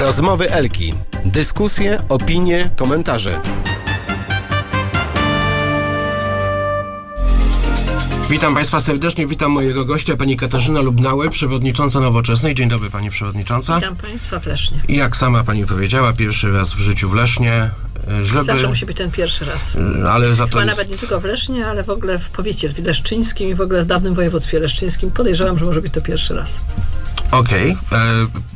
Rozmowy Elki. Dyskusje, opinie, komentarze. Witam Państwa serdecznie, witam mojego gościa, pani Katarzyna Lubnauer, przewodnicząca Nowoczesnej. Dzień dobry Pani Przewodnicząca. Witam Państwa w Lesznie. I jak sama Pani powiedziała, pierwszy raz w życiu w Lesznie, e, żeby... Zawsze musi być ten pierwszy raz. Ale za to Chyba jest... nawet nie tylko w Lesznie, ale w ogóle w powiecie leszczyńskim i w ogóle w dawnym województwie leszczyńskim. Podejrzewam, że może być to pierwszy raz. Okej. E,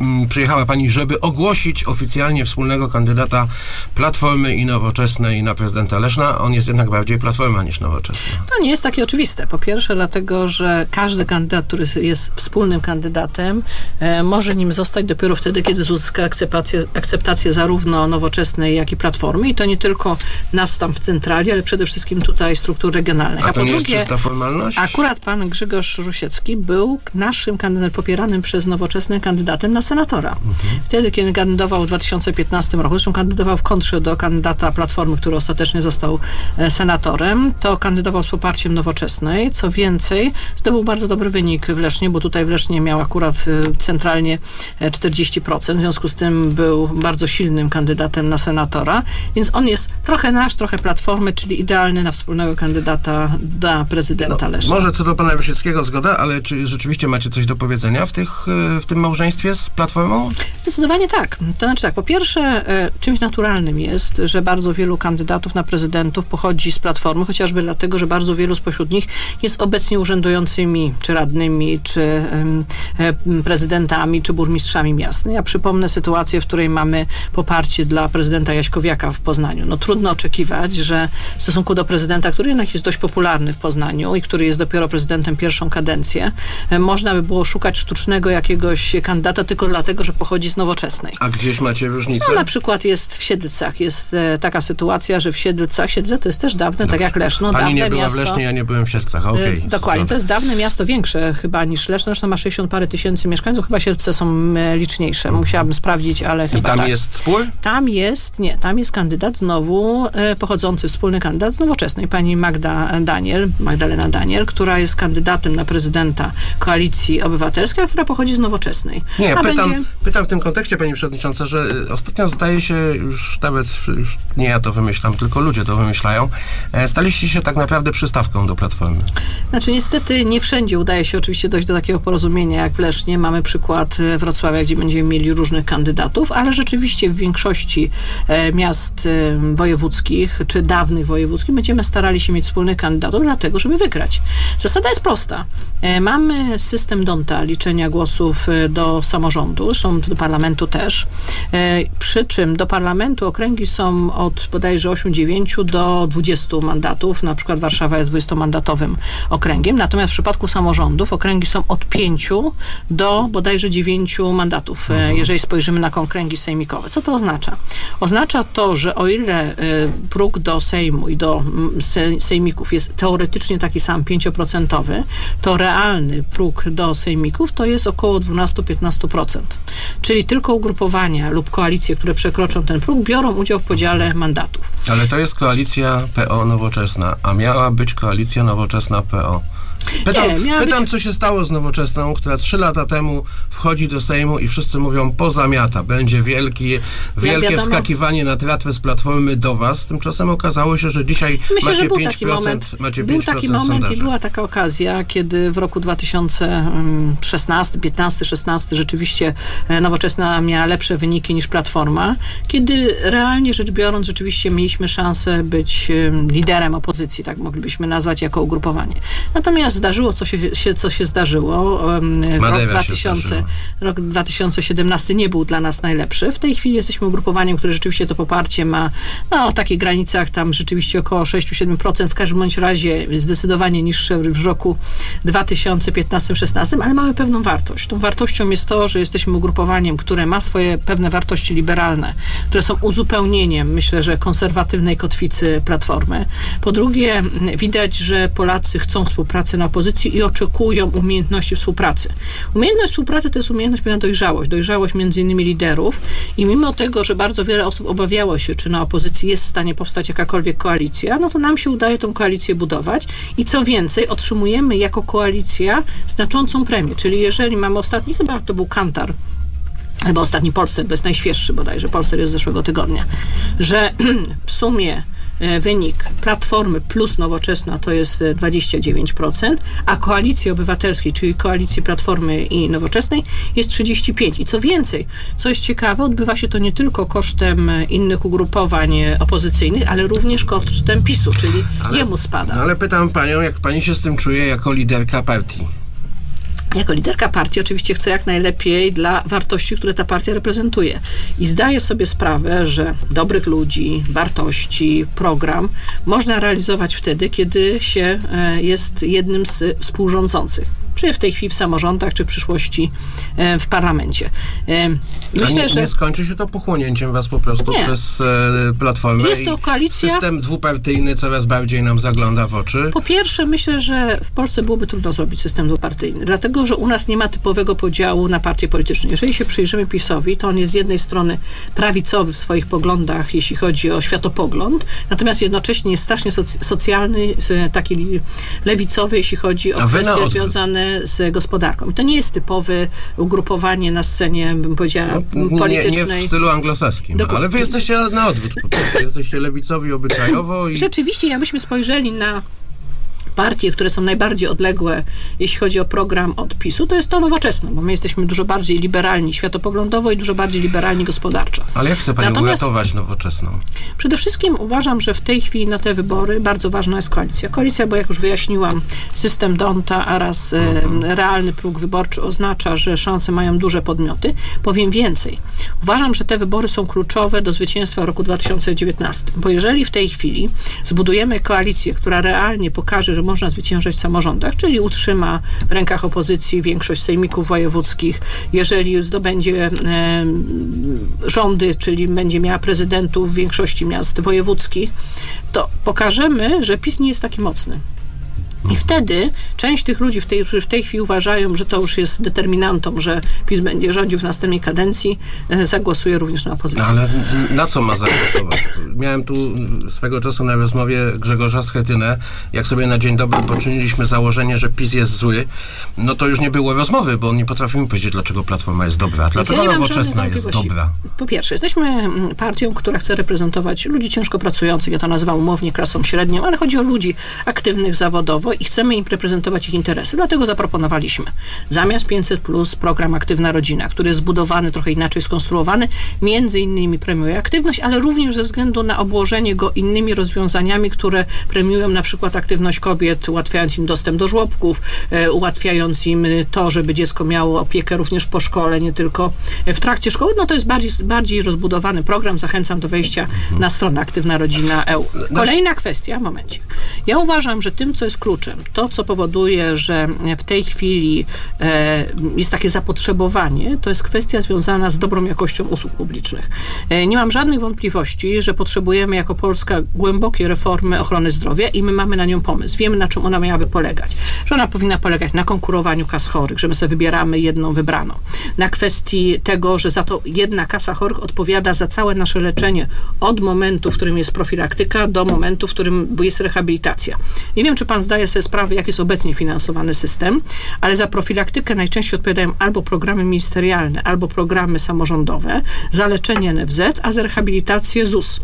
m, Przyjechała Pani, żeby ogłosić oficjalnie wspólnego kandydata Platformy i Nowoczesnej na prezydenta Leszna. On jest jednak bardziej Platforma niż Nowoczesna. To nie jest takie oczywiste. Po pierwsze, dlatego, że każdy kandydat, który jest wspólnym kandydatem, e, może nim zostać dopiero wtedy, kiedy uzyska akceptację, akceptację zarówno nowoczesnej, jak i platformy. I to nie tylko nas tam w centrali, ale przede wszystkim tutaj struktur regionalnych. A to po nie jest drugie, czysta formalność? Akurat pan Grzegorz Rusiecki był naszym kandydatem, popieranym przez nowoczesnym kandydatem na senatora. Wtedy, kiedy kandydował w 2015 roku, zresztą kandydował w kontrze do kandydata Platformy, który ostatecznie został e, senatorem, to kandydował z poparciem nowoczesnej. Co więcej, zdobył bardzo dobry wynik w Lesznie, bo tutaj w Lesznie miał akurat e, centralnie e, 40%, w związku z tym był bardzo silnym kandydatem na senatora, więc on jest trochę nasz, trochę Platformy, czyli idealny na wspólnego kandydata dla prezydenta Leszna. Może co do pana Wysieckiego zgoda, ale czy rzeczywiście macie coś do powiedzenia w, tych, e, w tym małżeństwie z Platformą? Zdecydowanie tak. To znaczy tak, po pierwsze, e, czymś naturalnym jest, że bardzo wielu kandydatów na prezydentów pochodzi z Platformy, chociażby dlatego, że bardzo wielu spośród nich jest obecnie urzędującymi, czy radnymi, czy e, prezydentami, czy burmistrzami miast. No Ja przypomnę sytuację, w której mamy poparcie dla prezydenta Jaśkowiaka w Poznaniu. No trudno oczekiwać, że w stosunku do prezydenta, który jednak jest dość popularny w Poznaniu i który jest dopiero prezydentem pierwszą kadencję, e, można by było szukać sztucznego jakiegoś kandydata tylko dlatego, że pochodzi z nowoczesnej. A gdzieś macie różnicę? No na przykład jest w Siedlcach. Jest e, taka sytuacja, że w Siedlcach, Siedlce to jest też dawne, tak jak Leszno, Pani dawne nie była miasto. w Lesznie, ja nie byłem w Siedlcach. E, Okej. Dokładnie, to jest dawne miasto, większe chyba niż Leszno. Leszno ma 60 parę tysięcy mieszkańców, chyba Siedlce są e, liczniejsze. Musiałabym sprawdzić, ale I chyba tam tak. jest spór? Tam jest, nie, tam jest kandydat znowu e, pochodzący, wspólny kandydat z nowoczesnej, pani Magda Daniel, Magdalena Daniel, która jest kandydatem na prezydenta Koalicji Obywatelskiej, która pochodzi z nowoczesnej. Nie, a pytam, będzie- pytam w tym kontekście, pani przewodnicząca, że y, ostatnio zdaje się, już nawet już nie ja to wymyślam, tylko ludzie to wymyślają, e, staliście się tak naprawdę przystawką do Platformy. Znaczy niestety nie wszędzie udaje się oczywiście dojść do takiego porozumienia jak w Lesznie. Mamy przykład e, Wrocławia, gdzie będziemy mieli różnych kandydatów, ale rzeczywiście w większości e, miast wojewódzkich czy dawnych wojewódzkich będziemy starali się mieć wspólnych kandydatów dlatego, żeby wygrać. Zasada jest prosta. Mamy system Donta, liczenia głosów e, do samorządu, zresztą do parlamentu też. E, Przy czym do parlamentu okręgi są od bodajże 8-9 do 20 mandatów. Na przykład Warszawa jest 20-mandatowym okręgiem. Natomiast w przypadku samorządów okręgi są od 5 do bodajże 9 mandatów, e, jeżeli spojrzymy na okręgi sejmikowe. Co to oznacza? Oznacza to, że o ile próg do Sejmu i do se- sejmików jest teoretycznie taki sam 5%, to realny próg do sejmików to jest około 12-15%. Czyli tylko ugrupowania lub koalicje, które przekroczą ten próg, biorą udział w podziale mandatów. Ale to jest koalicja PO Nowoczesna, a miała być koalicja Nowoczesna PO. Pytam, Nie, pytam być- co się stało z Nowoczesną, która trzy lata temu wchodzi do Sejmu i wszyscy mówią pozamiata. Będzie wielki, wielkie wiadomo- wskakiwanie na tratwę z Platformy do was. Tymczasem okazało się, że dzisiaj Myślę, macie że był 5%, taki moment. macie 5% Był taki moment i sondaży. była taka okazja, kiedy w roku 2016, 15, 16 rzeczywiście e, Nowoczesna miała lepsze wyniki niż Platforma, kiedy realnie rzecz biorąc rzeczywiście mieliśmy szansę być em, liderem opozycji, tak moglibyśmy nazwać jako ugrupowanie. Natomiast zdarzyło, co się, się, co się zdarzyło. Rok, Madeira się 2000, zdarzyło. rok 2017 nie był dla nas najlepszy. W tej chwili jesteśmy ugrupowaniem, które rzeczywiście to poparcie ma no, w takich granicach tam rzeczywiście około 6-7%, w każdym bądź razie zdecydowanie niższe w roku 2015-16, ale mamy pewną wartość. Tą wartością jest to, że jesteśmy ugrupowaniem, które ma swoje pewne wartości liberalne, które są uzupełnieniem, myślę, że konserwatywnej kotwicy Platformy. Po drugie, widać, że Polacy chcą współpracy na opozycji i oczekują umiejętności współpracy. Umiejętność współpracy to jest umiejętność pewna dojrzałość, dojrzałość między innymi liderów i mimo tego, że bardzo wiele osób obawiało się, czy na opozycji jest w stanie powstać jakakolwiek koalicja, no to nam się udaje tą koalicję budować i co więcej, otrzymujemy jako koalicja znaczącą premię, czyli jeżeli mamy ostatni, chyba to był Kantar, chyba ostatni Polscer, bo jest najświeższy bodajże, Polscer jest z zeszłego tygodnia, że w sumie e, wynik Platformy plus Nowoczesna to jest e, 29%, a Koalicji Obywatelskiej, czyli Koalicji Platformy i Nowoczesnej jest 35%. I co więcej, co jest ciekawe, odbywa się to nie tylko kosztem e, innych ugrupowań e, opozycyjnych, ale również kosztem PiSu, czyli jemu spada. No ale pytam panią, jak pani się z tym czuje jako liderka partii? Jako liderka partii oczywiście chcę jak najlepiej dla wartości, które ta partia reprezentuje. I zdaję sobie sprawę, że dobrych ludzi, wartości, program można realizować wtedy, kiedy się e, jest jednym z współrządzących. Czy w tej chwili w samorządach, czy w przyszłości e, w parlamencie. E, Myślę, nie, że. nie skończy się to pochłonięciem was po prostu Nie. przez e, Platformę Jest to koalicja- system dwupartyjny coraz bardziej nam zagląda w oczy. Po pierwsze, myślę, że w Polsce byłoby trudno zrobić system dwupartyjny, dlatego że u nas nie ma typowego podziału na partie polityczne. Jeżeli się przyjrzymy PiSowi, to on jest z jednej strony prawicowy w swoich poglądach, jeśli chodzi o światopogląd, natomiast jednocześnie jest strasznie soc- socjalny, taki lewicowy, jeśli chodzi o A kwestie związane z gospodarką. I to nie jest typowe ugrupowanie na scenie, bym powiedziała, No, nie, politycznej. nie w stylu anglosaskim, Dokładnie. ale wy jesteście na, odwrót. Jesteście lewicowi obyczajowo i Rzeczywiście, jakbyśmy spojrzeli na partie, które są najbardziej odległe, jeśli chodzi o program od PiSu, to jest to nowoczesne, bo my jesteśmy dużo bardziej liberalni światopoglądowo i dużo bardziej liberalni gospodarczo. Ale jak chce pani Natomiast- uratować nowoczesną? Przede wszystkim uważam, że w tej chwili na te wybory bardzo ważna jest koalicja. Koalicja, bo jak już wyjaśniłam, system Donta oraz e, realny próg wyborczy oznacza, że szanse mają duże podmioty. Powiem więcej. Uważam, że te wybory są kluczowe do zwycięstwa roku 2019, bo jeżeli w tej chwili zbudujemy koalicję, która realnie pokaże, że można zwyciężać w samorządach, czyli utrzyma w rękach opozycji większość sejmików wojewódzkich, jeżeli zdobędzie e, rządy, czyli będzie miała prezydentów w większości miast wojewódzkich, to pokażemy, że PiS nie jest taki mocny. I wtedy część tych ludzi, w tej, którzy w tej chwili uważają, że to już jest determinantą, że PiS będzie rządził w następnej kadencji, e, zagłosuje również na opozycję. No, ale na co ma zagłosować? Miałem tu swego czasu na rozmowie Grzegorza Schetynę, jak sobie na dzień dobry poczyniliśmy założenie, że PiS jest zły, no to już nie było rozmowy, bo on nie potrafił mi powiedzieć, dlaczego Platforma jest dobra, dlaczego ja Nowoczesna jest dobra. Po pierwsze, jesteśmy mm, partią, która chce reprezentować ludzi ciężko pracujących, ja to nazywam umownie klasą średnią, ale chodzi o ludzi aktywnych zawodowo i chcemy im reprezentować ich interesy. Dlatego zaproponowaliśmy zamiast 500 plus program Aktywna Rodzina, który jest zbudowany, trochę inaczej skonstruowany, między innymi premiuje aktywność, ale również ze względu na obłożenie go innymi rozwiązaniami, które premiują na przykład aktywność kobiet, ułatwiając im dostęp do żłobków, e, ułatwiając im to, żeby dziecko miało opiekę również po szkole, nie tylko w trakcie szkoły. No to jest bardziej, bardziej rozbudowany program. Zachęcam do wejścia na stronę Aktywna Rodzina EU. Kolejna kwestia, momencie. Ja uważam, że tym, co jest to, co powoduje, że w tej chwili e, jest takie zapotrzebowanie, to jest kwestia związana z dobrą jakością usług publicznych. E, nie mam żadnych wątpliwości, że potrzebujemy jako Polska głębokie reformy ochrony zdrowia i my mamy na nią pomysł. Wiemy, na czym ona miałaby polegać. Że ona powinna polegać na konkurowaniu kas chorych, że my sobie wybieramy jedną wybraną. Na kwestii tego, że za to jedna kasa chorych odpowiada za całe nasze leczenie od momentu, w którym jest profilaktyka, do momentu, w którym jest rehabilitacja. Nie wiem, czy pan zdaje sobie sprawę, jak jest obecnie finansowany system, ale za profilaktykę najczęściej odpowiadają albo programy ministerialne, albo programy samorządowe, za leczenie NFZ, a za rehabilitację ZUS.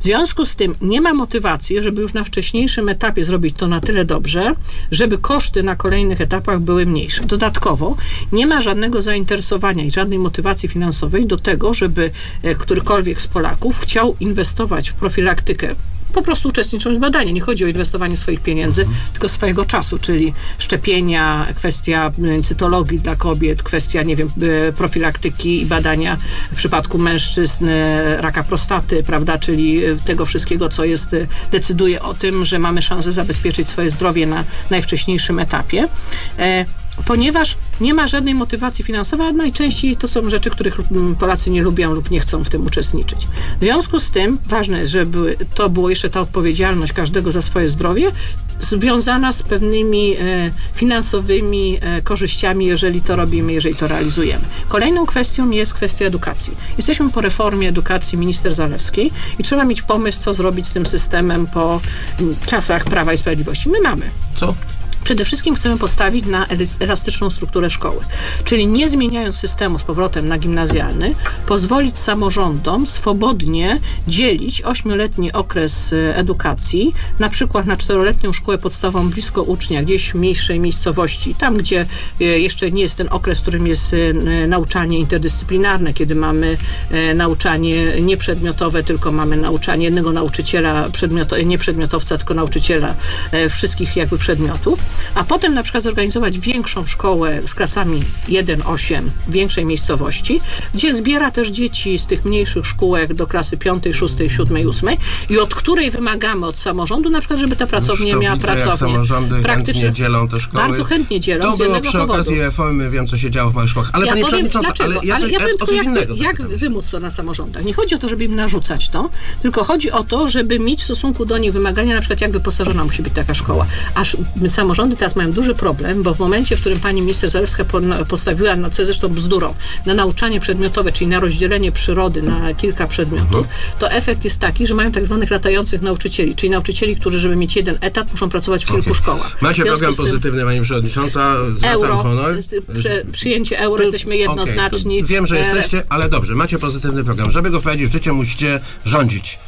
W związku z tym nie ma motywacji, żeby już na wcześniejszym etapie zrobić to na tyle dobrze, żeby koszty na kolejnych etapach były mniejsze. Dodatkowo nie ma żadnego zainteresowania i żadnej motywacji finansowej do tego, żeby e, którykolwiek z Polaków chciał inwestować w profilaktykę po prostu uczestnicząc w badaniu. Nie chodzi o inwestowanie swoich pieniędzy, tylko swojego czasu, czyli szczepienia, kwestia y, cytologii dla kobiet, kwestia, nie wiem, y, profilaktyki i badania w przypadku mężczyzn y, raka prostaty, prawda, czyli tego wszystkiego, co jest, decyduje o tym, że mamy szansę zabezpieczyć swoje zdrowie na najwcześniejszym etapie. Ponieważ nie ma żadnej motywacji finansowej, a najczęściej to są rzeczy, których mm, Polacy nie lubią lub nie chcą w tym uczestniczyć. W związku z tym ważne jest, żeby to było jeszcze ta odpowiedzialność każdego za swoje zdrowie, związana z pewnymi e, finansowymi e, korzyściami, jeżeli to robimy, jeżeli to realizujemy. Kolejną kwestią jest kwestia edukacji. Jesteśmy po reformie edukacji minister Zalewskiej i trzeba mieć pomysł, co zrobić z tym systemem po mm, czasach Prawa i Sprawiedliwości. My mamy Co? Przede wszystkim chcemy postawić na elas- elastyczną strukturę szkoły, czyli nie zmieniając systemu z powrotem na gimnazjalny, pozwolić samorządom swobodnie dzielić ośmioletni okres e, edukacji, na przykład na czteroletnią szkołę podstawową blisko ucznia, gdzieś w mniejszej miejscowości, tam gdzie e, jeszcze nie jest ten okres, w którym jest n- nauczanie interdyscyplinarne, kiedy mamy nauczanie nieprzedmiotowe, tylko mamy nauczanie jednego nauczyciela, przedmioto, nie przedmiotowca, tylko nauczyciela wszystkich jakby przedmiotów, a potem na przykład zorganizować większą szkołę z klasami 1-8 w większej miejscowości, gdzie zbiera też dzieci z tych mniejszych szkółek do klasy 5, 6, 7, 8 i od której wymagamy od samorządu na przykład, żeby ta pracownia to miała widzę, jak pracownię. samorządy chętnie dzielą te szkoły. Bardzo chętnie dzielą To z jednego przy powodu. okazji reformy, wiem co się działo w małych szkołach. Ale ja panie powiem, przewodniczący, dlaczego, ale ja, coś, ja ja powiem jak, innego jak zapytam. wymóc to na samorządach. Nie chodzi o to, żeby im narzucać to, tylko chodzi o to, żeby mieć w stosunku do nich wymagania, na przykład jak wyposażona musi być taka szkoła. Aż samorządy teraz mają duży problem, bo w momencie, w którym pani minister Zalewska postawiła, no, co jest zresztą bzdurą, na nauczanie przedmiotowe, czyli na rozdzielenie przyrody na kilka przedmiotów, Mhm. to efekt jest taki, że mają tak zwanych latających nauczycieli, czyli nauczycieli, którzy, żeby mieć jeden etat, muszą pracować w kilku Okej. szkołach. Macie program tym- pozytywny, pani przewodnicząca, zwracam Euro, honor. y, prze, przyjęcie euro, jesteśmy jednoznaczni. to wiem, że E, jesteście, ale dobrze, macie pozytywny program. Żeby go wprowadzić w życie, musicie rządzić.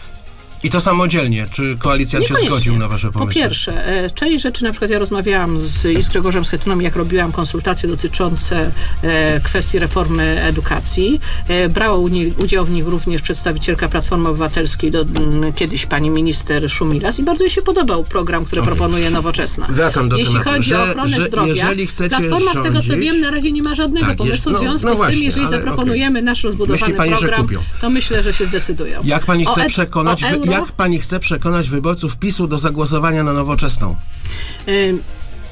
I to samodzielnie. Czy koalicjant się zgodził na wasze pomysły? Po pierwsze, e, część rzeczy, na przykład ja rozmawiałam z, i z Grzegorzem Schetyną, jak robiłam konsultacje dotyczące e, kwestii reformy edukacji. E, brała udział w nich również przedstawicielka Platformy Obywatelskiej, do, m, kiedyś pani minister Szumilas i bardzo jej się podobał program, który proponuje Nowoczesna. Wracam do Jeśli tematu, chodzi że- o ochronę że zdrowia, Platforma z tego co rządzić- wiem na razie nie ma żadnego Tak, pomysłu, no- w związku no z tym, właśnie, jeżeli zaproponujemy nasz rozbudowany pani, program, to myślę, że się zdecydują. Jak pani chce e- przekonać, o jak pani chce przekonać wyborców PiSu do zagłosowania na nowoczesną? Ym,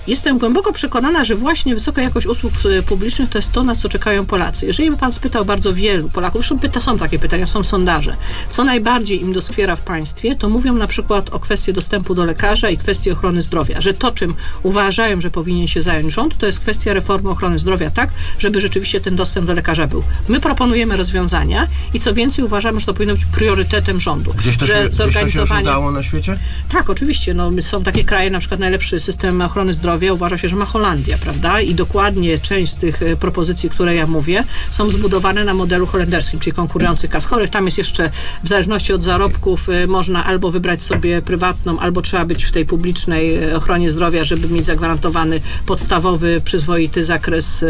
Jestem głęboko przekonana, że właśnie wysoka jakość usług e, publicznych to jest to, na co czekają Polacy. Jeżeli by pan spytał bardzo wielu Polaków, zresztą pyta, są takie pytania, są sondaże, co najbardziej im doskwiera w państwie, to mówią na przykład o kwestii dostępu do lekarza i kwestii ochrony zdrowia, że to, czym uważają, że powinien się zająć rząd, to jest kwestia reformy ochrony zdrowia, tak, żeby rzeczywiście ten dostęp do lekarza był. My proponujemy rozwiązania i co więcej uważamy, że to powinno być priorytetem rządu. Gdzieś to, że się, gdzieś to się zorganizowanie- udało na świecie? tak, oczywiście. No, są takie kraje, na przykład najlepszy system ochrony zdrowia uważa się, że ma Holandia, prawda? I dokładnie część z tych e, propozycji, które ja mówię, są zbudowane na modelu holenderskim, czyli konkurujących kas chorych. Tam jest jeszcze, w zależności od zarobków, e, można albo wybrać sobie prywatną, albo trzeba być w tej publicznej e, ochronie zdrowia, żeby mieć zagwarantowany podstawowy, przyzwoity zakres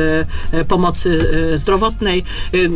pomocy zdrowotnej.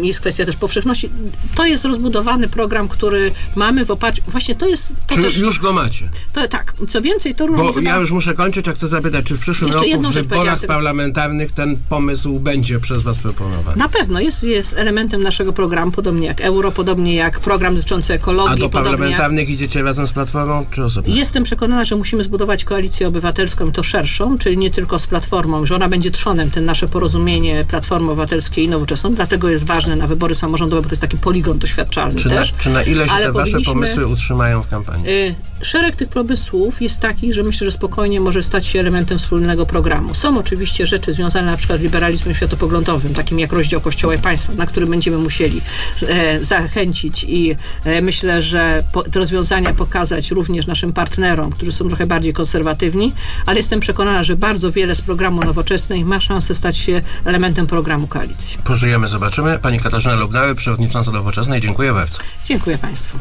Jest kwestia też powszechności. To jest rozbudowany program, który mamy w oparciu... Właśnie to jest... To Czy też, już go macie? to, tak, co więcej, to również Bo chyba... ja już muszę kończyć, a chcę zapytać, czy przyszłym Jeszcze roku w wyborach parlamentarnych ten pomysł będzie przez was proponowany? Na pewno jest, jest elementem naszego programu, podobnie jak euro, podobnie jak program dotyczący A ekologii, do podobnie jak... parlamentarnych idziecie razem z Platformą, czy osobno? Jestem przekonana, że musimy zbudować koalicję obywatelską to szerszą, czyli nie tylko z Platformą, że ona będzie trzonem, ten nasze porozumienie Platformy Obywatelskiej i Nowoczesną, dlatego jest ważne na wybory samorządowe, bo to jest taki poligon doświadczalny Czy na, też. czy na ile się te wasze pomysły utrzymają w kampanii? Y, Szereg tych pomysłów jest taki, że myślę, że spokojnie może stać się elementem wspólnego programu. Są oczywiście rzeczy związane na przykład z liberalizmem światopoglądowym, takim jak rozdział Kościoła i państwa, na który będziemy musieli e, zachęcić i e, myślę, że po, te rozwiązania pokazać również naszym partnerom, którzy są trochę bardziej konserwatywni, ale jestem przekonana, że bardzo wiele z programu nowoczesnej ma szansę stać się elementem programu koalicji. Pożyjemy, zobaczymy. Pani Katarzyna Lubnauer, przewodnicząca Nowoczesnej, dziękuję bardzo. Dziękuję Państwu.